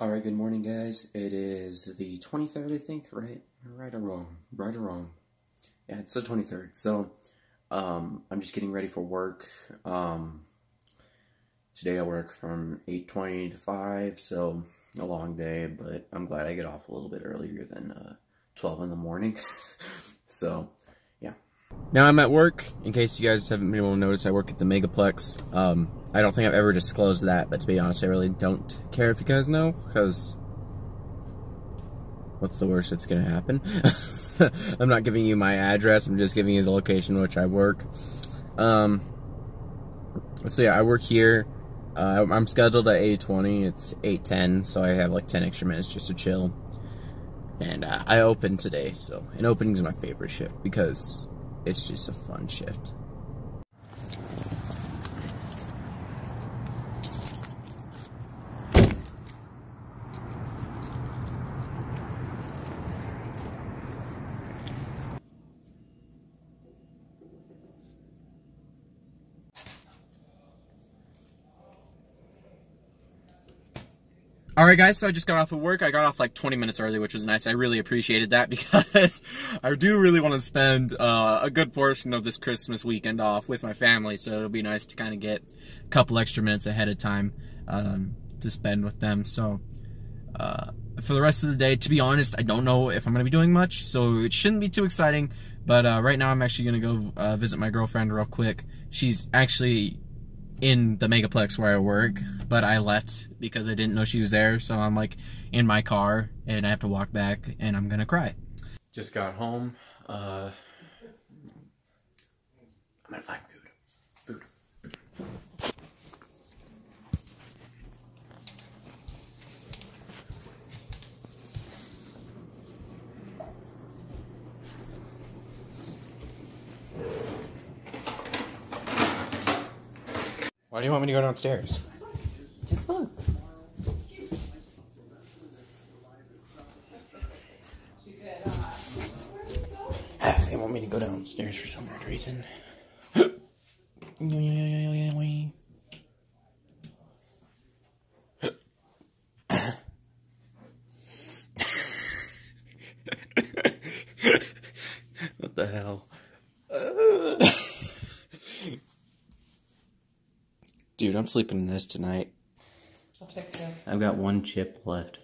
All right, good morning, guys. It is the 23rd, I think, right? Right or wrong? Right or wrong? Yeah, it's the 23rd. So, um, I'm just getting ready for work. Um, today I work from 8.20 to 5, so a long day, but I'm glad I get off a little bit earlier than uh, 12 in the morning. so. Now I'm at work. In case you guys haven't been able to notice, I work at the Megaplex. Um, I don't think I've ever disclosed that, but to be honest, I really don't care if you guys know, because what's the worst that's gonna happen? I'm not giving you my address, I'm just giving you the location in which I work. Um, so yeah, I work here. Uh, I'm scheduled at 8.20, it's 8.10, so I have like 10 extra minutes just to chill. And uh, I open today, so, and opening is my favorite shift, because it's just a fun shift. All right, guys. So I just got off of work. I got off like 20 minutes early, which was nice. I really appreciated that because I do really want to spend uh, a good portion of this Christmas weekend off with my family. So it'll be nice to kind of get a couple extra minutes ahead of time um, to spend with them. So uh, for the rest of the day, to be honest, I don't know if I'm going to be doing much. So it shouldn't be too exciting. But uh, right now, I'm actually going to go uh, visit my girlfriend real quick. She's actually in the megaplex where I work, but I left because I didn't know she was there. So I'm like in my car and I have to walk back and I'm gonna cry. Just got home. Uh, I'm gonna find Why do you want me to go downstairs? Just look. Ah, they want me to go downstairs for some weird reason. what the hell? Dude, I'm sleeping in this tonight. I'll take two. I've got one chip left.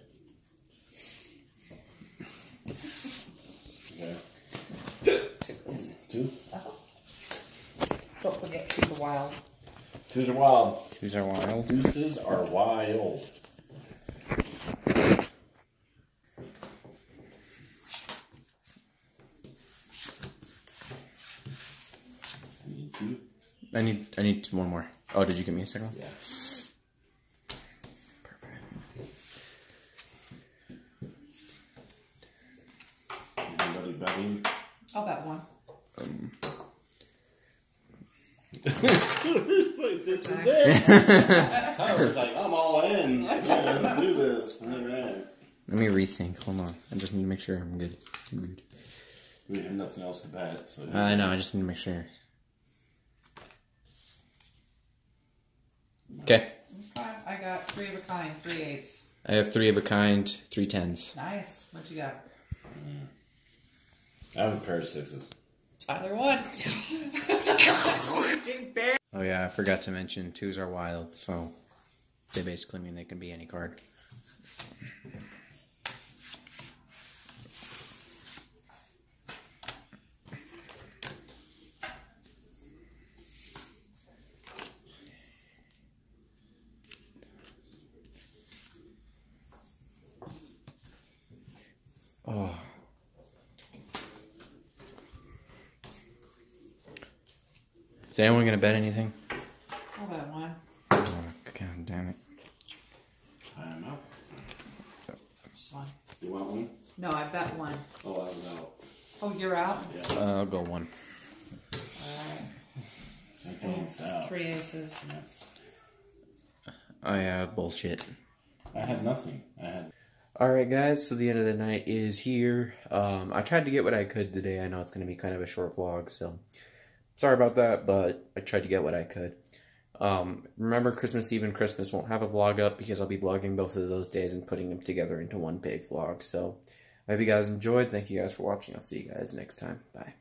Two, please. Two? Don't forget to the wild. Twos are wild. Twos are wild. Deuces are wild. I need. I need I need one more. Oh, did you give me a second? Yeah. Anybody betting? I'll bet one. Um, like, this is it. I was like, I'm all in. Yeah, let's do this. All right. let me rethink. Hold on. I just need to make sure I'm good. I'm good. We have nothing else to bet, so. Uh, I know. I just need to make sure. Okay. Okay, I got three of a kind, three eights. I have three of a kind, three tens. Nice. What you got? I have a pair of sixes. Tyler won. Oh yeah, I forgot to mention twos are wild, so they basically mean they can be any card. Is anyone gonna bet anything? I'll bet one. Oh, God damn it. I'm out. Just one. You want one? No, I bet one. Oh, I was out. Oh, you're out? Yeah. Uh, I'll go one. Alright. I dropped out. Three aces. I have bullshit. I had nothing. I had. Alright guys, so the end of the night is here. Um, I tried to get what I could today. I know it's going to be kind of a short vlog, so sorry about that, but I tried to get what I could. Um, remember, Christmas Eve and Christmas won't have a vlog up because I'll be vlogging both of those days and putting them together into one big vlog. So, I hope you guys enjoyed. Thank you guys for watching. I'll see you guys next time. Bye.